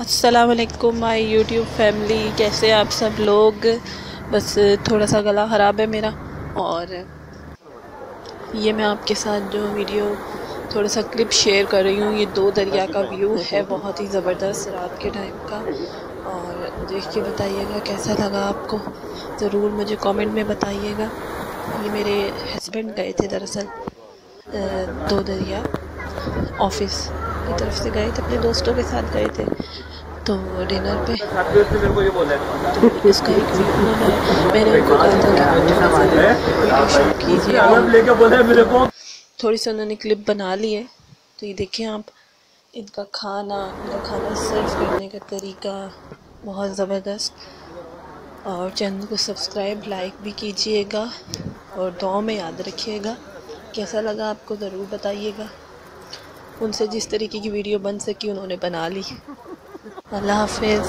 असलकुम my YouTube family. कैसे आप सब लोग? बस थोड़ा सा गला ख़राब है मेरा और ये मैं आपके साथ जो वीडियो, थोड़ा सा क्लिप शेयर कर रही हूँ। ये दो दरिया का व्यू है, बहुत ही ज़बरदस्त रात के टाइम का। और देख के बताइएगा कैसा लगा आपको? ज़रूर मुझे कमेंट में बताइएगा। ये मेरे हस्बैंड गए थे दरअसल दो दरिया ऑफ़िस की तरफ़ से गए थे अपने दोस्तों के साथ गए थे। तो डिनर पे तो इसका एक वीडियो मैंने उनको कहा था कि कीजिए। थोड़ी सी उन्होंने क्लिप बना ली है। तो ये देखें आप इनका खाना इनका खाना सर्व करने का तरीका बहुत ज़बरदस्त। और चैनल को सब्सक्राइब लाइक भी कीजिएगा और दुआ में याद रखिएगा। कैसा लगा आपको ज़रूर बताइएगा। उनसे जिस तरीके की वीडियो बन सकी उन्होंने बना ली। अल्लाह हाफिज़।